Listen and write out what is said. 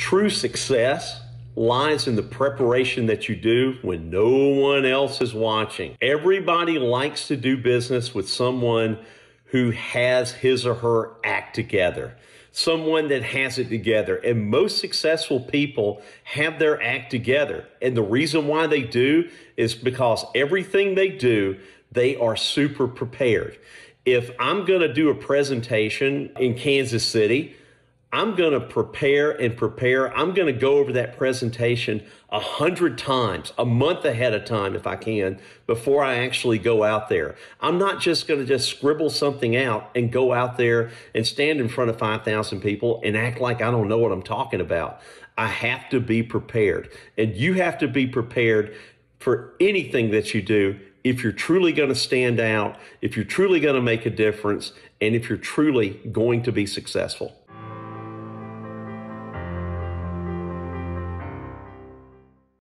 True success lies in the preparation that you do when no one else is watching. Everybody likes to do business with someone who has his or her act together, someone that has it together. And most successful people have their act together. And the reason why they do is because everything they do, they are super prepared. If I'm going to do a presentation in Kansas City, I'm going to prepare and prepare. I'm going to go over that presentation a hundred times, a month ahead of time, if I can, before I actually go out there. I'm not just going to just scribble something out and go out there and stand in front of 5,000 people and act like I don't know what I'm talking about. I have to be prepared. And you have to be prepared for anything that you do if you're truly going to stand out, if you're truly going to make a difference, and if you're truly going to be successful.